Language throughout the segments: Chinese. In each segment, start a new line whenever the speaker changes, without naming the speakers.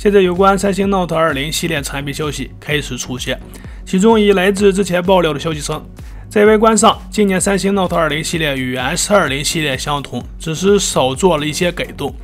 现在有关三星 Note 20系列产品消息开始出现，其中一来自之前爆料的消息称，在外观上，今年三星 Note 20系列与 S20 系列相同，只是少做了一些改动，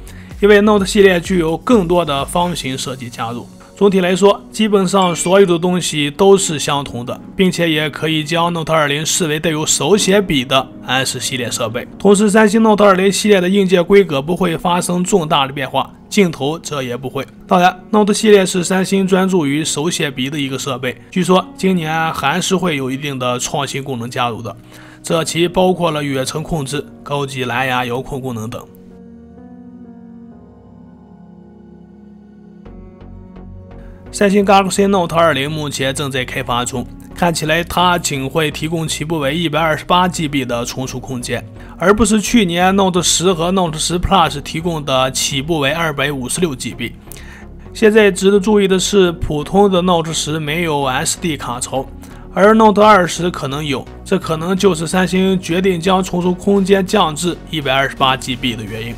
因为 Note 系列具有更多的方形设计加入。总体来说，基本上所有的东西都是相同的，并且也可以将 Note 20视为带有手写笔的 S 系列设备。同时，三星 Note 20系列的硬件规格不会发生重大的变化，镜头这也不会。当然，Note 系列是三星专注于手写笔的一个设备，据说今年还是会有一定的创新功能加入的，这其包括了远程控制、高级蓝牙遥控功能等。三星 Galaxy Note 20目前正在开发中，看起来它仅会提供起步为 128GB 的存储空间，而不是去年 Note 10和 Note 10 Plus 提供的起步为 256GB。现在值得注意的是，普通的 Note 10没有 SD 卡槽，而 Note 20可能有，这可能就是三星决定将存储空间降至 128GB 的原因。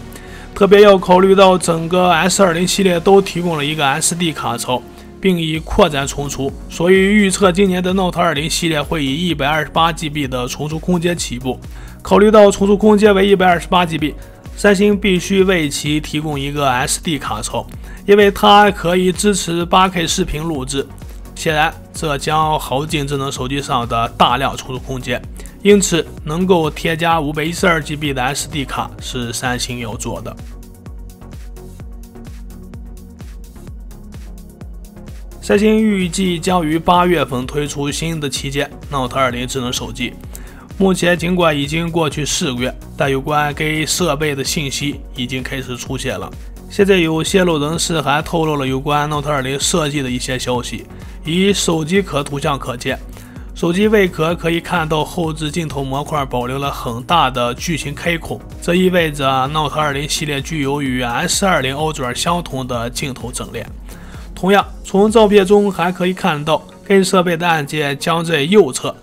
特别要考虑到整个 S20 系列都提供了一个 SD 卡槽。并以扩展存储，所以预测今年的 Note 20系列会以 128GB 的存储空间起步。考虑到存储空间为 128GB，三星必须为其提供一个 SD 卡槽，因为它可以支持 8K 视频录制。显然，这将耗尽智能手机上的大量存储空间，因此能够添加 512GB 的 SD 卡是三星要做的。三星预计将于八月份推出新的旗舰 Note 20智能手机。目前，尽管已经过去四个月，但有关该设备的信息已经开始出现了。现在有泄露人士还透露了有关 Note 20设计的一些消息。以手机壳图像可见，手机外壳可以看到后置镜头模块保留了很大的巨型开孔，这意味着 Note 20系列具有与 S20 Ultra 相同的镜头阵列。同样，从照片中还可以看到，该设备的按键将在右侧。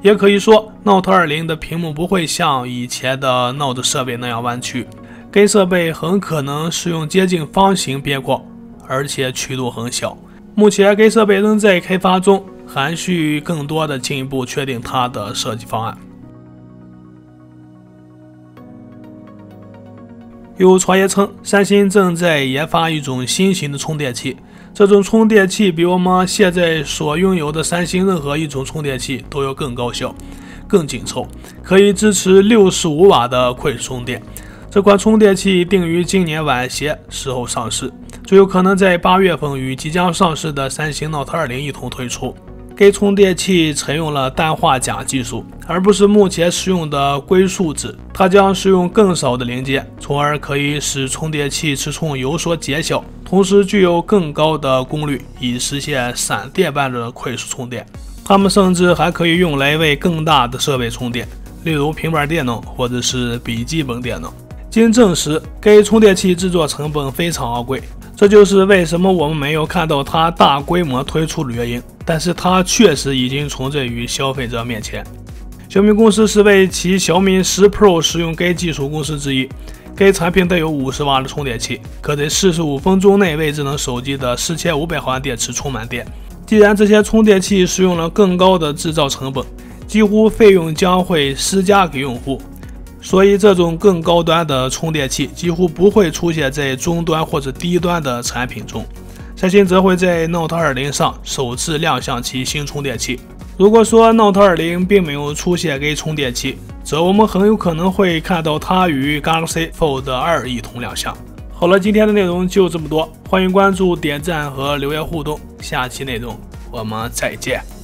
也可以说，Note 20的屏幕不会像以前的 Note 设备那样弯曲。该设备很可能使用接近方形边框，而且曲度很小。目前，该设备仍在开发中，还需更多的进一步确定它的设计方案。有传言称，三星正在研发一种新型的充电器。这种充电器比我们现在所拥有的三星任何一种充电器都要更高效、更紧凑，可以支持六十五瓦的快充电。这款充电器定于今年晚些时候上市，最有可能在八月份与即将上市的三星 Note 20一同推出。该充电器采用了氮化镓技术，而不是目前使用的硅树脂。它将使用更少的零件，从而可以使充电器尺寸有所减小，同时具有更高的功率，以实现闪电般的快速充电。它们甚至还可以用来为更大的设备充电，例如平板电脑或者是笔记本电脑。经证实，该充电器制作成本非常昂贵。这就是为什么我们没有看到它大规模推出的原因，但是它确实已经存在于消费者面前。小米公司是为其小米十 Pro 使用该技术公司之一。该产品带有五十瓦的充电器，可在四十五分钟内为智能手机的四千五百毫安电池充满电。既然这些充电器使用了更高的制造成本，几乎费用将会施加给用户。所以，这种更高端的充电器几乎不会出现在中端或者低端的产品中。三星则会在 Note 20上首次亮相其新充电器。如果说 Note 20并没有出现该充电器，则我们很有可能会看到它与 Galaxy Fold 2一同亮相。好了，今天的内容就这么多，欢迎关注、点赞和留言互动。下期内容我们再见。